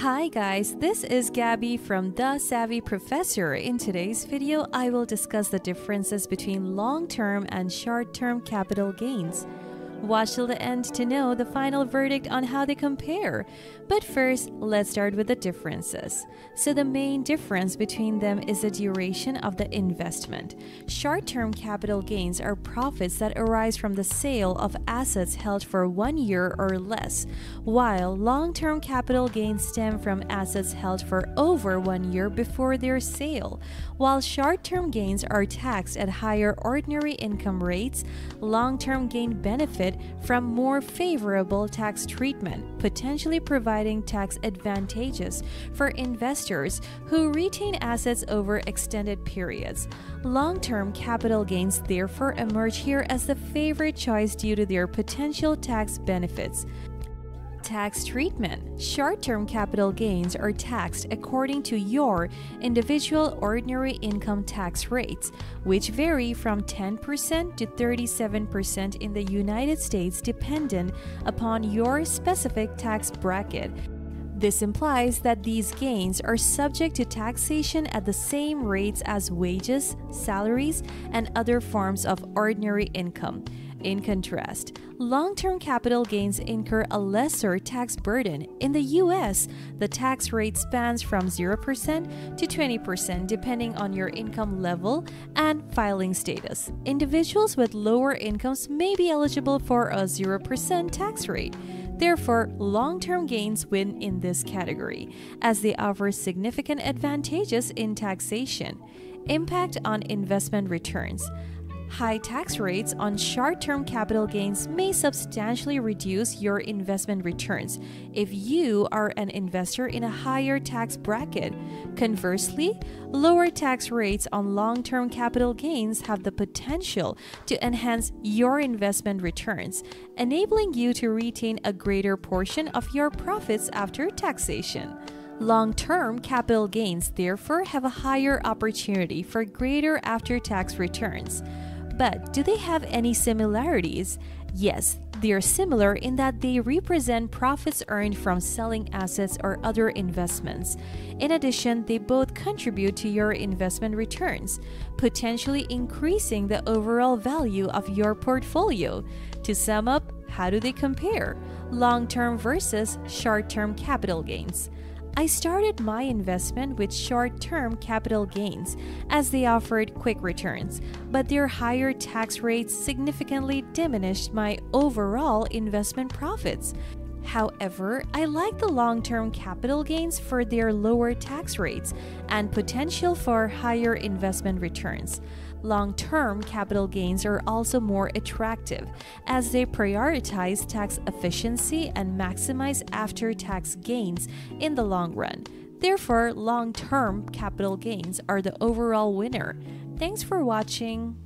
Hi guys, this is Gabby from The Savvy Professor. In today's video, I will discuss the differences between long-term and short-term capital gains. Watch till the end to know the final verdict on how they compare. But first, let's start with the differences. So, the main difference between them is the duration of the investment. Short term capital gains are profits that arise from the sale of assets held for one year or less, while long term capital gains stem from assets held for over one year before their sale. While short term gains are taxed at higher ordinary income rates, long term gain benefit benefit from more favorable tax treatment, potentially providing tax advantages for investors who retain assets over extended periods. Long term capital gains therefore emerge here as the favorite choice due to their potential tax benefits tax treatment. Short term capital gains are taxed according to your individual ordinary income tax rates, which vary from 10% to 37% in the United States dependent upon your specific tax bracket. This implies that these gains are subject to taxation at the same rates as wages, salaries, and other forms of ordinary income. In contrast, long term capital gains incur a lesser tax burden. In the US, the tax rate spans from 0% to 20% depending on your income level and filing status. Individuals with lower incomes may be eligible for a 0% tax rate. Therefore, long term gains win in this category, as they offer significant advantages in taxation. Impact on investment returns. High tax rates on short term capital gains may substantially reduce your investment returns if you are an investor in a higher tax bracket. Conversely, lower tax rates on long term capital gains have the potential to enhance your investment returns, enabling you to retain a greater portion of your profits after taxation. Long term capital gains therefore have a higher opportunity for greater after tax returns. But do they have any similarities? Yes, they are similar in that they represent profits earned from selling assets or other investments. In addition, they both contribute to your investment returns, potentially increasing the overall value of your portfolio. To sum up, how do they compare? Long term versus short term capital gains. I started my investment with short term capital gains as they offered quick returns, but their higher tax rates significantly diminished my overall investment profits. However, I like the long term capital gains for their lower tax rates and potential for higher investment returns. Long term capital gains are also more attractive as they prioritize tax efficiency and maximize after tax gains in the long run. Therefore, long term capital gains are the overall winner. Thanks for watching.